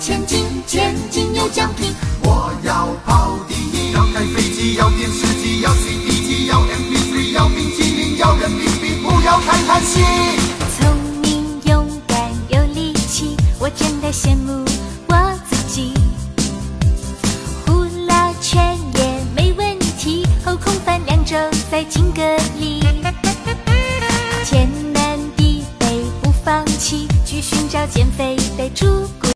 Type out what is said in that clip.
前进前进有奖品我要跑第一要开飞机要电视机要 cd 机要 M P 3，要冰淇淋要人民币不要太贪心聪明勇敢有力气我真的羡慕我自己呼啦圈也没问题后空翻两周再敬个礼天南地北不放弃去寻找减肥的朱古